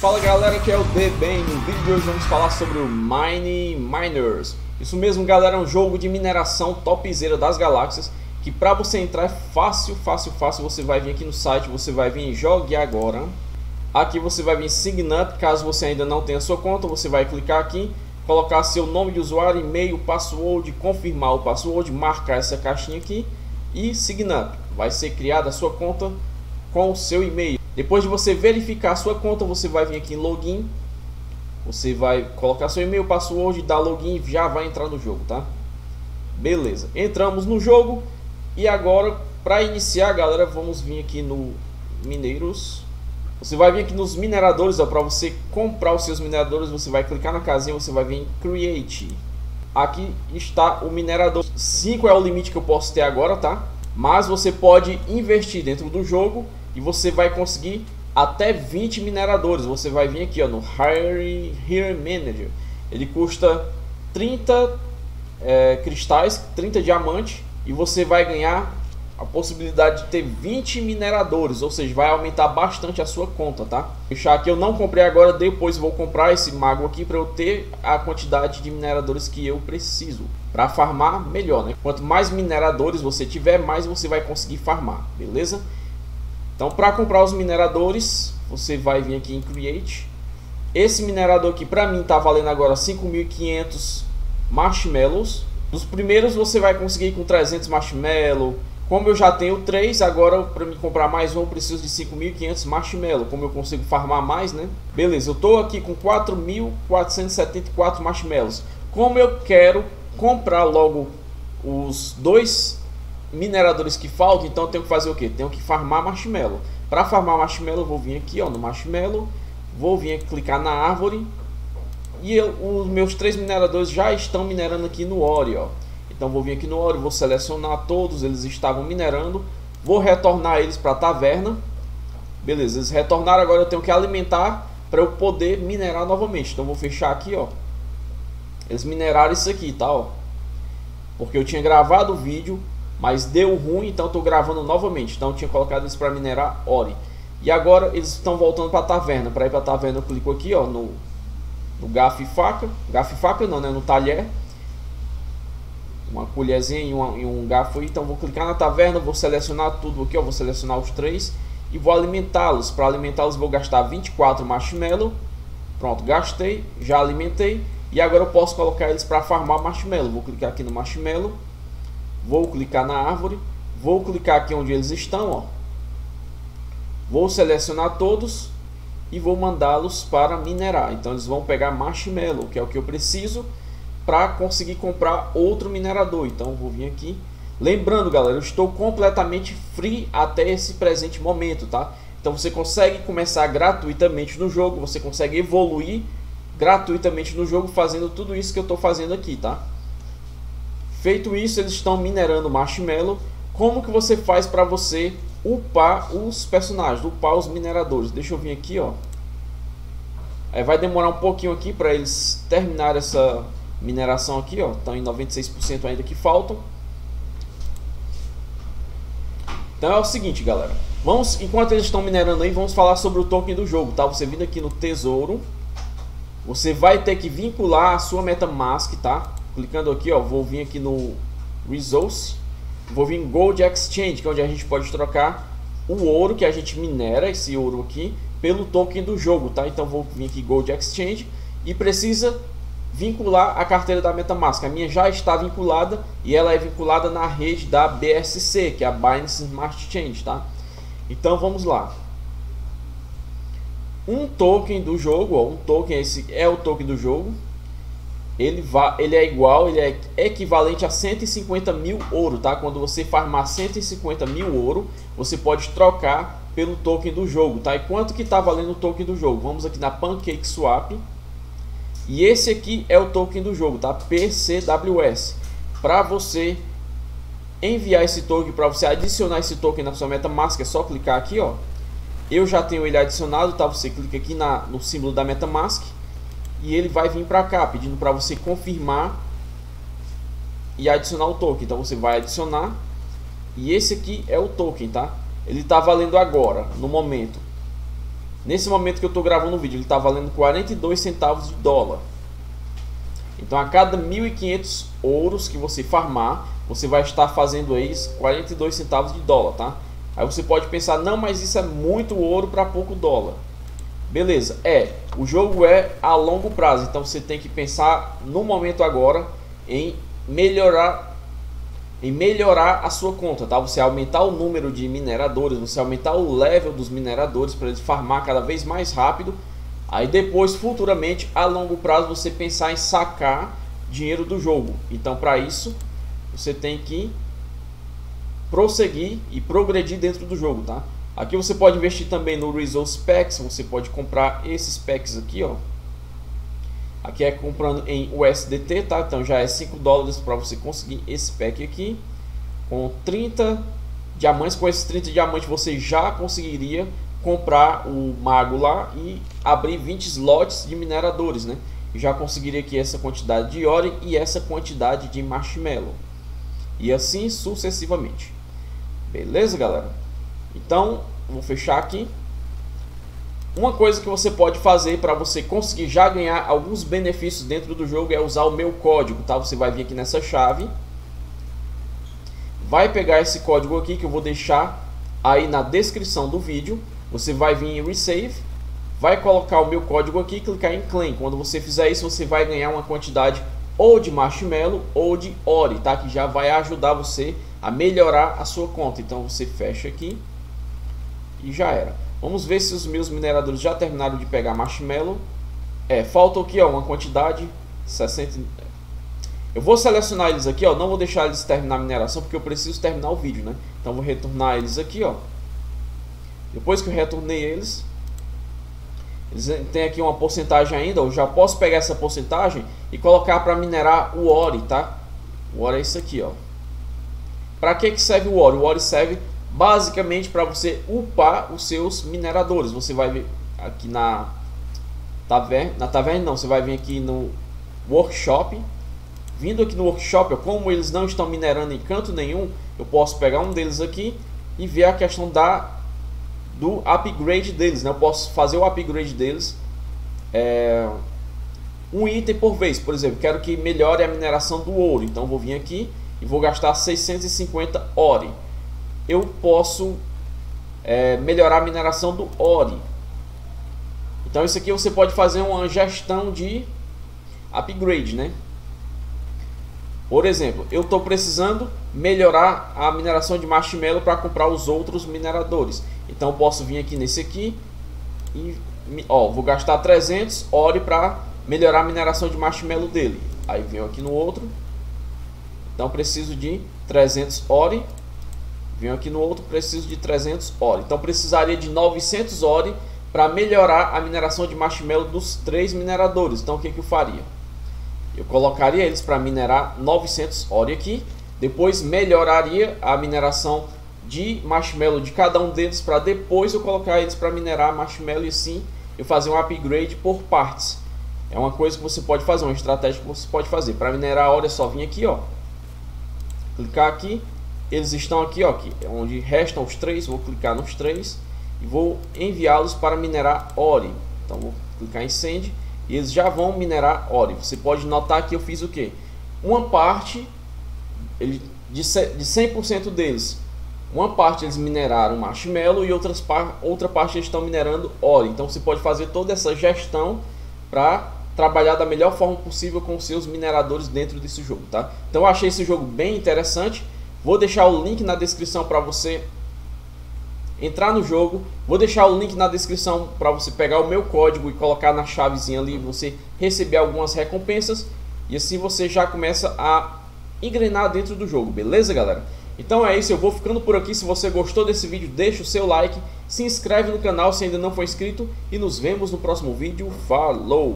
Fala galera, aqui é o DBem. No vídeo de hoje vamos falar sobre o Mine Miners. Isso mesmo galera, é um jogo de mineração topzera das galáxias que para você entrar é fácil, fácil, fácil. Você vai vir aqui no site, você vai vir em Jogue Agora. Aqui você vai vir em Sign Up, caso você ainda não tenha sua conta, você vai clicar aqui, colocar seu nome de usuário, e-mail, password, confirmar o password, marcar essa caixinha aqui e Sign Up. Vai ser criada a sua conta com o seu e-mail. Depois de você verificar a sua conta, você vai vir aqui em login. Você vai colocar seu e-mail, password, dar login e já vai entrar no jogo, tá? Beleza. Entramos no jogo e agora para iniciar, galera, vamos vir aqui no Mineiros. Você vai vir aqui nos mineradores, ó, para você comprar os seus mineradores, você vai clicar na casinha, você vai vir em Create. Aqui está o minerador. 5 é o limite que eu posso ter agora, tá? Mas você pode investir dentro do jogo e você vai conseguir até 20 mineradores. Você vai vir aqui ó, no Hire Here Manager. Ele custa 30 é, cristais, 30 diamantes e você vai ganhar a possibilidade de ter 20 mineradores, ou seja, vai aumentar bastante a sua conta, tá? Deixar aqui eu não comprei agora, depois vou comprar esse mago aqui para eu ter a quantidade de mineradores que eu preciso para farmar melhor, né? Quanto mais mineradores você tiver, mais você vai conseguir farmar, beleza? Então, para comprar os mineradores, você vai vir aqui em Create. Esse minerador aqui, para mim, tá valendo agora 5.500 marshmallows. Nos primeiros você vai conseguir com 300 marshmallows. Como eu já tenho 3, agora para me comprar mais um, eu preciso de 5.500 marshmallows. Como eu consigo farmar mais, né? Beleza, eu estou aqui com 4.474 marshmallows. Como eu quero comprar logo os dois mineradores que faltam, então eu tenho que fazer o que? Tenho que farmar marshmallow. Para farmar marshmallow, eu vou vir aqui ó, no marshmallow, vou vir aqui, clicar na árvore e eu, os meus três mineradores já estão minerando aqui no Ori. Ó. Então vou vir aqui no Ori, vou selecionar todos, eles estavam minerando, vou retornar eles para a taverna. Beleza, eles retornaram, agora eu tenho que alimentar para eu poder minerar novamente. Então vou fechar aqui, ó. Eles mineraram isso aqui, tá, ó. Porque eu tinha gravado o vídeo mas deu ruim, então estou gravando novamente. Então tinha colocado eles para minerar Ori. E agora eles estão voltando para a taverna. Para ir para a taverna eu clico aqui ó, no, no garfo e faca. Garfo e faca não, né? No talher. Uma colherzinha e, uma, e um garfo aí. Então vou clicar na taverna, vou selecionar tudo aqui. Ó, vou selecionar os três e vou alimentá-los. Para alimentá-los vou gastar 24 marshmallow. Pronto, gastei, já alimentei. E agora eu posso colocar eles para farmar marshmallow. Vou clicar aqui no marshmallow Vou clicar na árvore, vou clicar aqui onde eles estão, ó. Vou selecionar todos e vou mandá-los para minerar. Então eles vão pegar marshmallow, que é o que eu preciso para conseguir comprar outro minerador. Então vou vir aqui. Lembrando, galera, eu estou completamente free até esse presente momento, tá? Então você consegue começar gratuitamente no jogo, você consegue evoluir gratuitamente no jogo fazendo tudo isso que eu estou fazendo aqui, tá? Feito isso, eles estão minerando marshmallow. Como que você faz para você upar os personagens, upar os mineradores? Deixa eu vir aqui, ó. É, vai demorar um pouquinho aqui para eles terminar essa mineração aqui, ó. Estão em 96% ainda que faltam. Então é o seguinte, galera. Vamos, enquanto eles estão minerando aí, vamos falar sobre o token do jogo, tá? Você vindo aqui no tesouro, você vai ter que vincular a sua MetaMask, tá? Clicando aqui, ó, vou vir aqui no Resource, vou vir em Gold Exchange, que é onde a gente pode trocar o ouro que a gente minera, esse ouro aqui, pelo token do jogo, tá? Então vou vir aqui Gold Exchange e precisa vincular a carteira da MetaMask. A minha já está vinculada e ela é vinculada na rede da BSC, que é a Binance Smart Chain, tá? Então vamos lá. Um token do jogo, ó, um token esse é o token do jogo, ele, va ele é igual, ele é equivalente a 150 mil ouro, tá? Quando você farmar 150 mil ouro, você pode trocar pelo token do jogo, tá? E quanto que tá valendo o token do jogo? Vamos aqui na Pancake Swap. E esse aqui é o token do jogo, tá? PCWS. Para você enviar esse token, para você adicionar esse token na sua MetaMask, é só clicar aqui, ó. Eu já tenho ele adicionado, tá? Você clica aqui na, no símbolo da MetaMask e ele vai vir para cá pedindo para você confirmar e adicionar o token. Então você vai adicionar e esse aqui é o token, tá? Ele está valendo agora, no momento, Nesse momento que eu estou gravando o vídeo, ele está valendo 42 centavos de dólar. Então a cada 1.500 ouros que você farmar, você vai estar fazendo aí 42 centavos de dólar, tá? Aí você pode pensar, não, mas isso é muito ouro para pouco dólar. Beleza, é, o jogo é a longo prazo, então você tem que pensar no momento agora em melhorar em melhorar a sua conta, tá? Você aumentar o número de mineradores, você aumentar o level dos mineradores para eles farmar cada vez mais rápido. Aí depois, futuramente, a longo prazo, você pensar em sacar dinheiro do jogo. Então, para isso, você tem que prosseguir e progredir dentro do jogo, tá? Aqui você pode investir também no Resource Packs, você pode comprar esses packs aqui, ó. Aqui é comprando em USDT, tá? Então já é 5 dólares para você conseguir esse pack aqui. Com 30 diamantes, com esses 30 diamantes você já conseguiria comprar o mago lá e abrir 20 slots de mineradores, né? Já conseguiria aqui essa quantidade de ore e essa quantidade de marshmallow. E assim sucessivamente. Beleza, galera? Então, vou fechar aqui. Uma coisa que você pode fazer para você conseguir já ganhar alguns benefícios dentro do jogo é usar o meu código, tá? Você vai vir aqui nessa chave, vai pegar esse código aqui que eu vou deixar aí na descrição do vídeo. Você vai vir em Resave, vai colocar o meu código aqui e clicar em Claim. Quando você fizer isso, você vai ganhar uma quantidade ou de marshmallow ou de ore, tá? Que já vai ajudar você a melhorar a sua conta. Então você fecha aqui e já era. Vamos ver se os meus mineradores já terminaram de pegar marshmallow. É, falta aqui ó, uma quantidade 60. Eu vou selecionar eles aqui, ó, não vou deixar eles terminar a mineração porque eu preciso terminar o vídeo, né? Então vou retornar eles aqui, ó. Depois que eu retornei eles, eles têm aqui uma porcentagem ainda, eu já posso pegar essa porcentagem e colocar para minerar o ore, tá? O ore é isso aqui, ó. Para que que serve o ore? O ore serve basicamente para você upar os seus mineradores. Você vai ver aqui na taverna, na taverna não, você vai vir aqui no workshop. Vindo aqui no workshop, como eles não estão minerando em canto nenhum, eu posso pegar um deles aqui e ver a questão da do upgrade deles. Né? Eu posso fazer o upgrade deles é, um item por vez. Por exemplo, quero que melhore a mineração do ouro. Então vou vir aqui e vou gastar 650 ore eu posso é, melhorar a mineração do ore. Então isso aqui você pode fazer uma gestão de upgrade, né? Por exemplo, eu estou precisando melhorar a mineração de marshmallow para comprar os outros mineradores. Então posso vir aqui nesse aqui e ó, vou gastar 300 ore para melhorar a mineração de marshmallow dele. Aí venho aqui no outro. Então preciso de 300 ore Venho aqui no outro, preciso de 300 ore. Então precisaria de 900 ore para melhorar a mineração de marshmallow dos três mineradores. Então o que, que eu faria? Eu colocaria eles para minerar 900 ore aqui. Depois melhoraria a mineração de marshmallow de cada um deles para depois eu colocar eles para minerar marshmallow e assim eu fazer um upgrade por partes. É uma coisa que você pode fazer, uma estratégia que você pode fazer. Para minerar hora é só vir aqui, ó. Clicar aqui, eles estão aqui, ó, aqui, onde restam os três, vou clicar nos três e vou enviá-los para minerar Ori. Então vou clicar em Send e eles já vão minerar Ori. Você pode notar que eu fiz o que? Uma parte ele, de 100% deles, uma parte eles mineraram marshmallow e outras par, outra parte eles estão minerando Ori. Então você pode fazer toda essa gestão para trabalhar da melhor forma possível com seus mineradores dentro desse jogo, tá? Então eu achei esse jogo bem interessante. Vou deixar o link na descrição para você entrar no jogo. Vou deixar o link na descrição para você pegar o meu código e colocar na chavezinha ali, você receber algumas recompensas e assim você já começa a engrenar dentro do jogo, beleza, galera? Então é isso, eu vou ficando por aqui. Se você gostou desse vídeo, deixa o seu like, se inscreve no canal se ainda não for inscrito e nos vemos no próximo vídeo. Falou!